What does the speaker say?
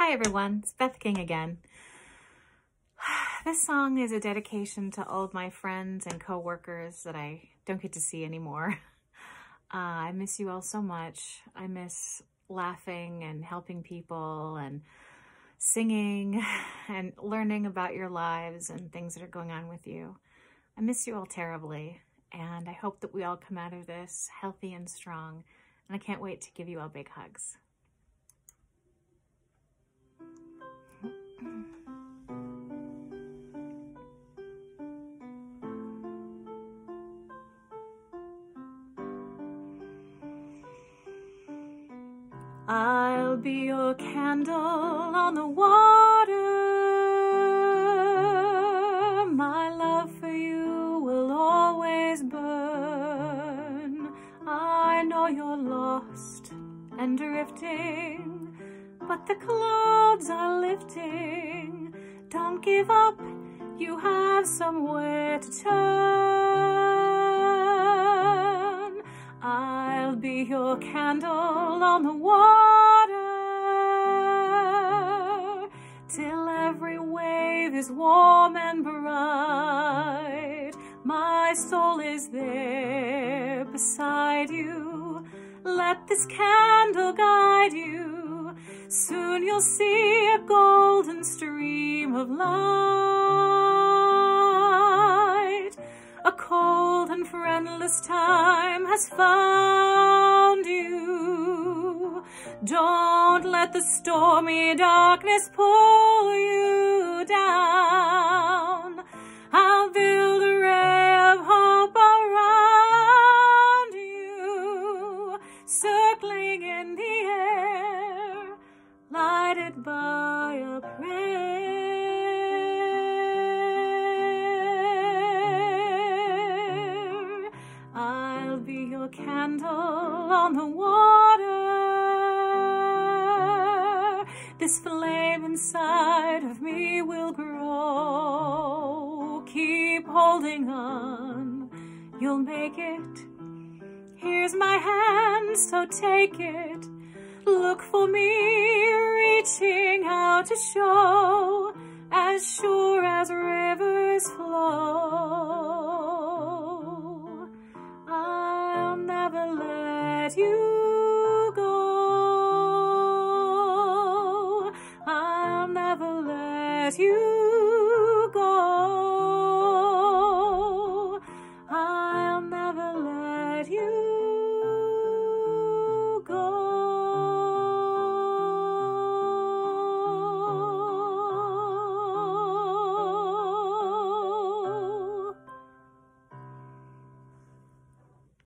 Hi everyone, it's Beth King again. This song is a dedication to all of my friends and co-workers that I don't get to see anymore. Uh, I miss you all so much. I miss laughing and helping people and singing and learning about your lives and things that are going on with you. I miss you all terribly and I hope that we all come out of this healthy and strong and I can't wait to give you all big hugs. I'll be your candle on the water. My love for you will always burn. I know you're lost and drifting, but the clouds are lifting. Don't give up, you have somewhere to turn. I'll be your candle on the water till every wave is warm and bright. My soul is there beside you. Let this candle guide you. Soon you'll see a golden stream of light. Friendless time has found you. Don't let the stormy darkness pull you down. I'll build a ray of hope around you, circling in the air, lighted by candle on the water. This flame inside of me will grow. Keep holding on, you'll make it. Here's my hand, so take it. Look for me, reaching out to show, as sure as rivers flow. Never let you go. I'll never let you